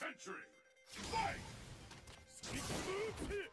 Century! Fight! Speak moves here!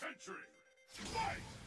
century. Fight!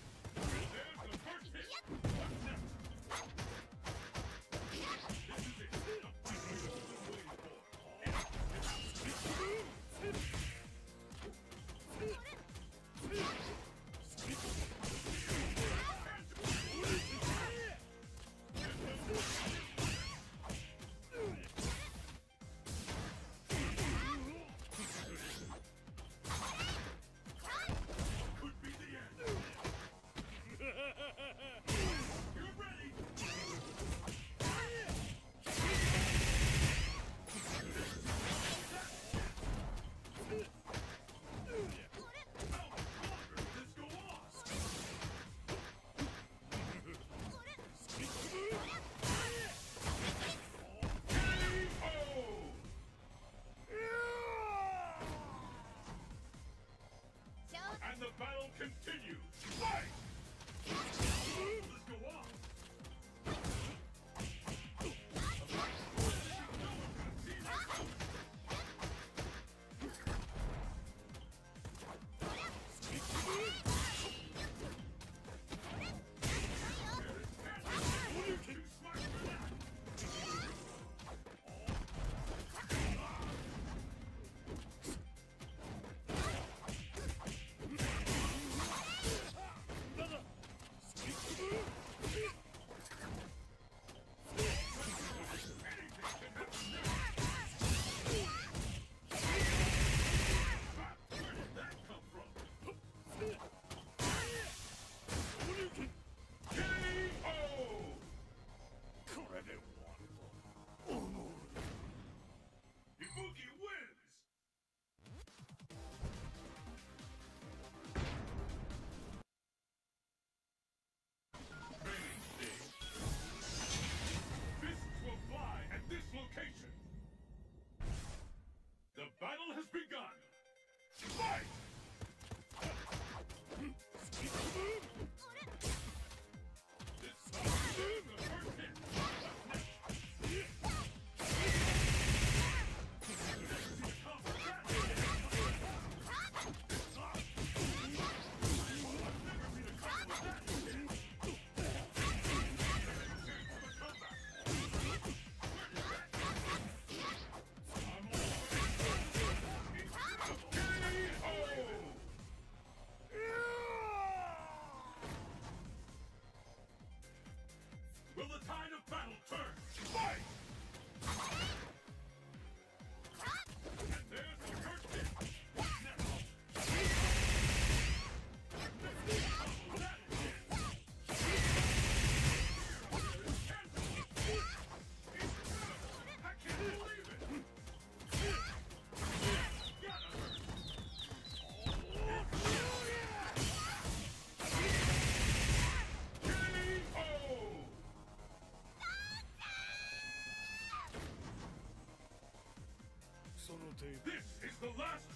continue. This is the last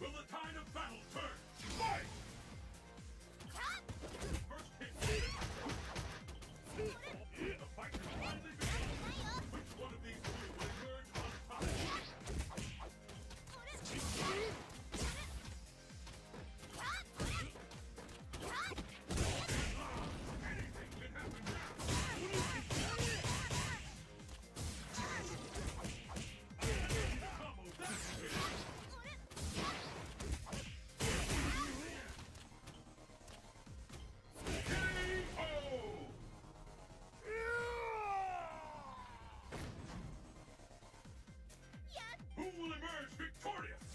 Will the tide of battle turn? Who will emerge victorious?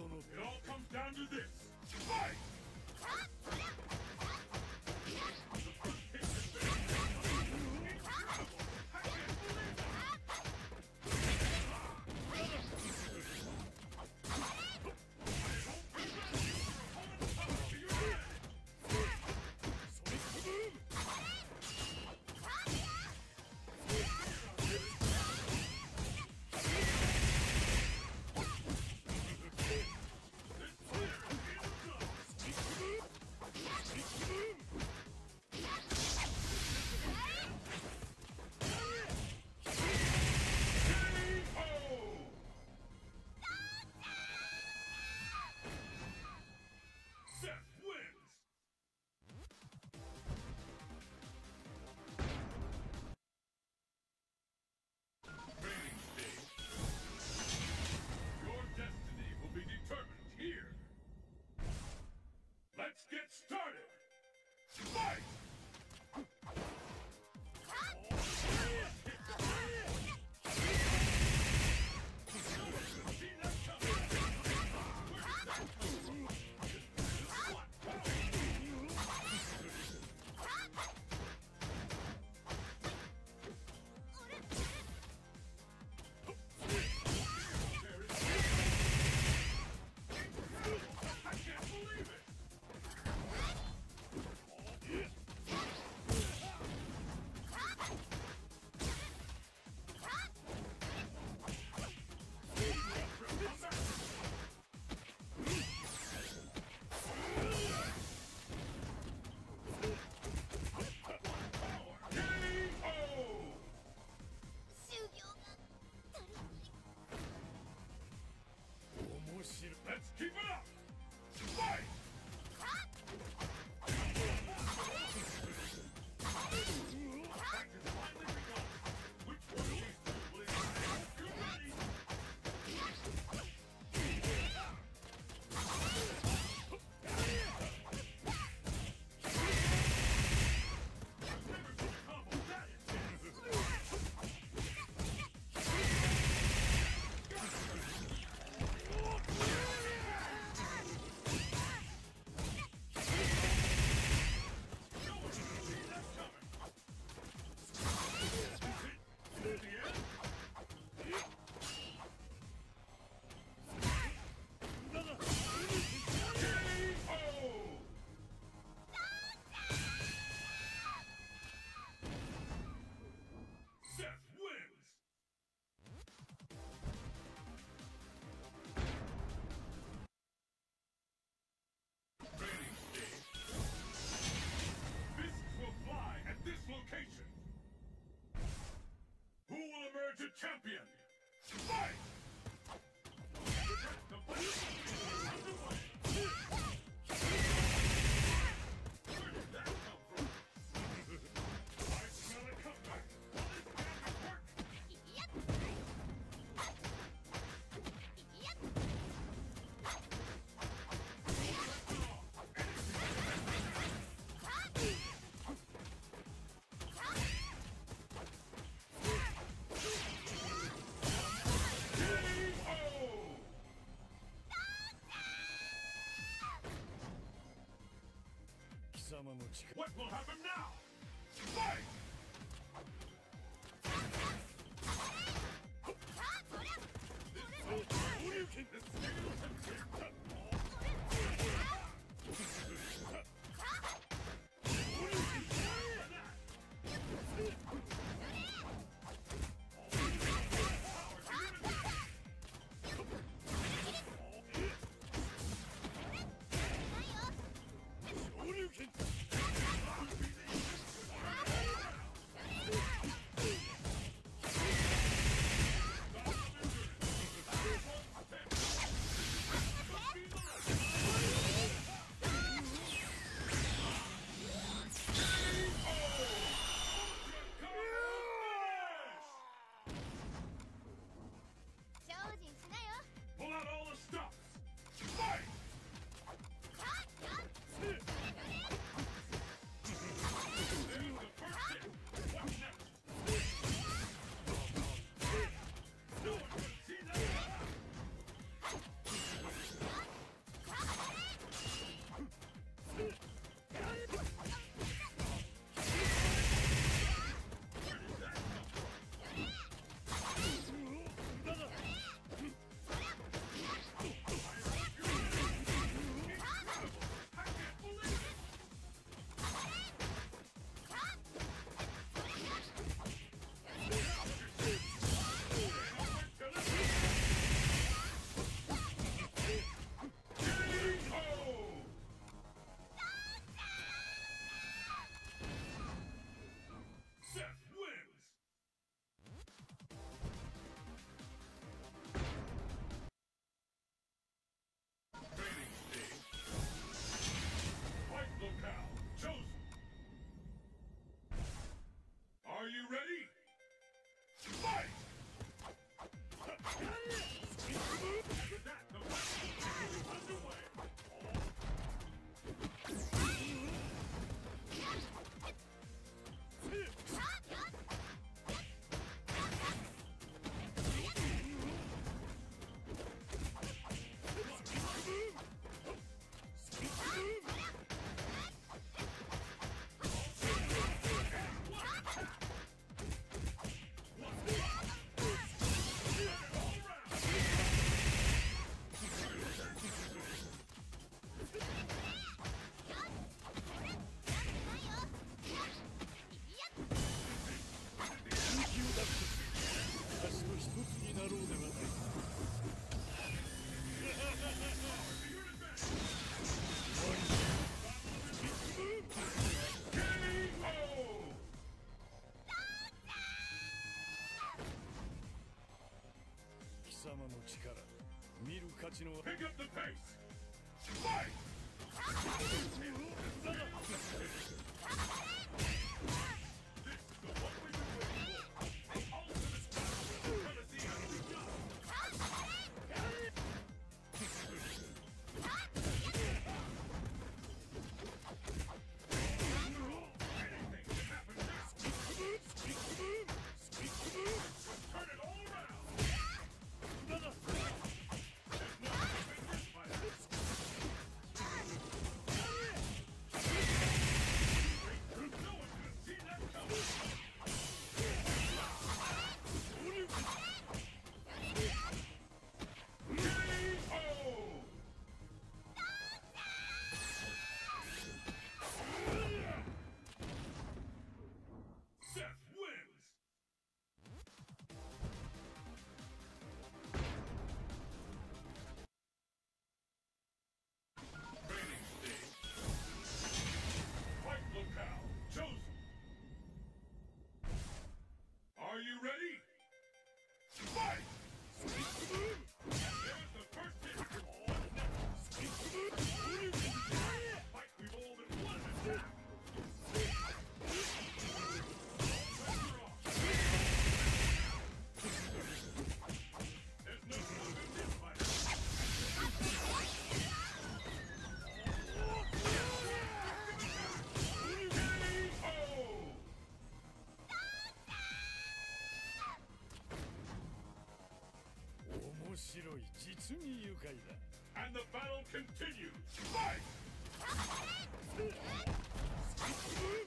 It all comes down to this. Fight! の力 What will happen now? Fight! 竜拳の力見る価値の面白い実に愉快だ And the battle continues! Fight! Yeah.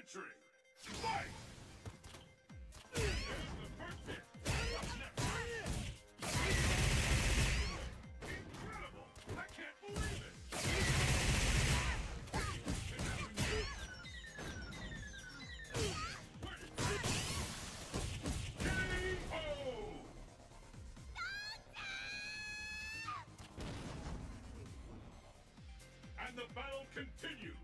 century! Fight! And the battle continues!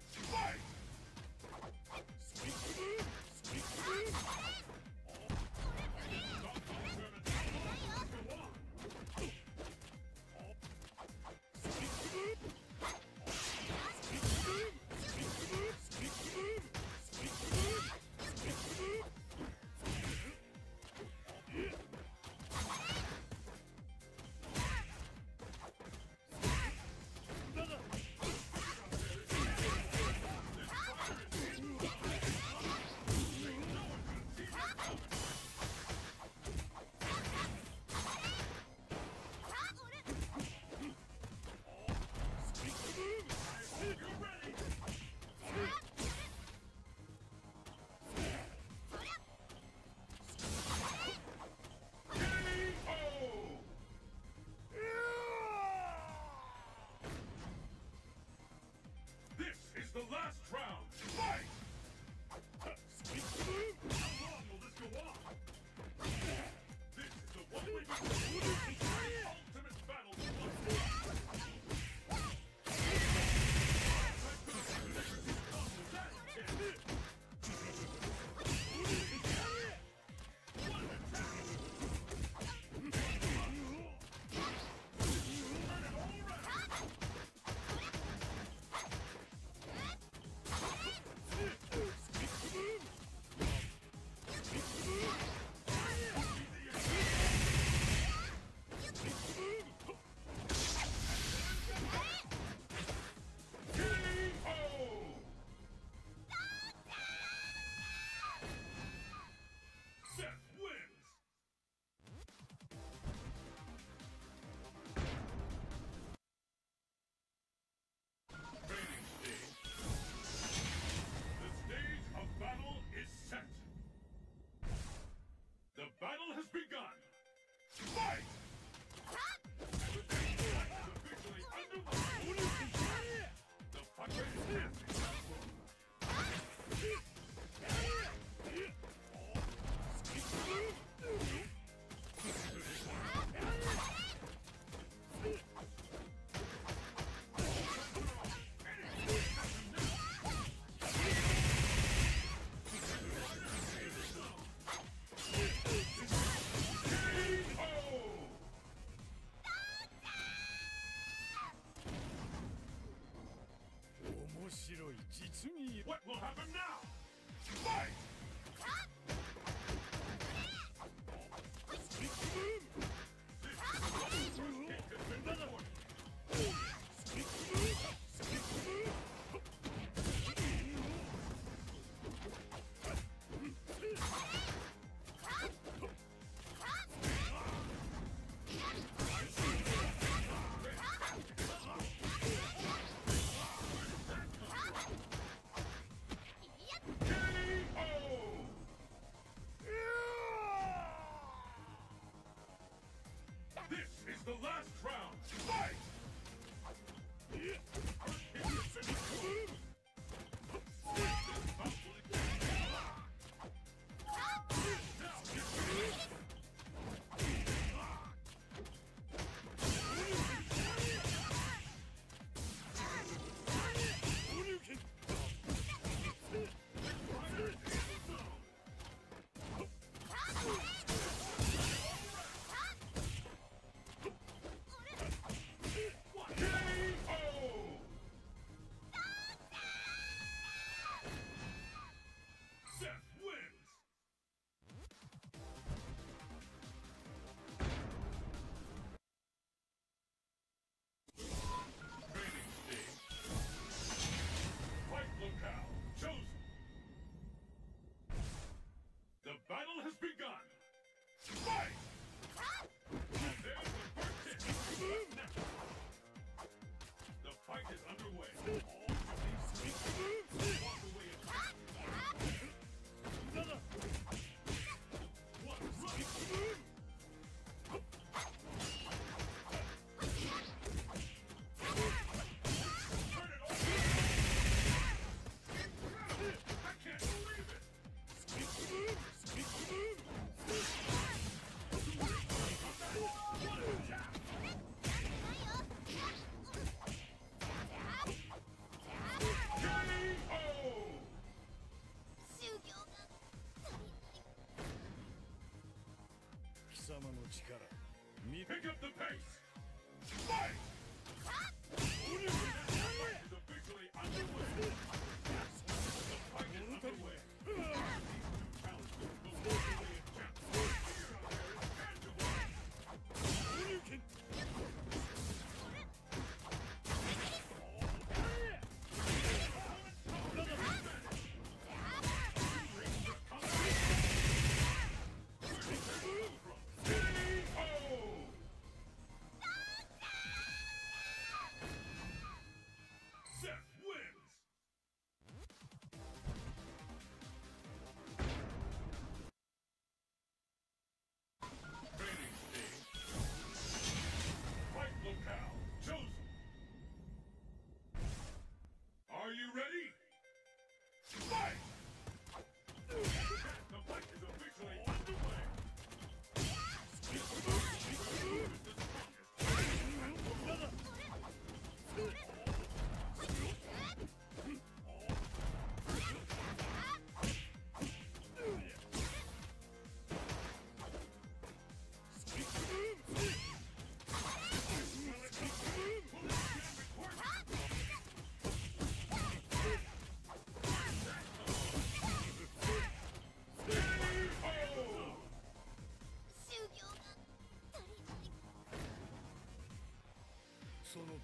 What will happen now? need... Pick up the pace!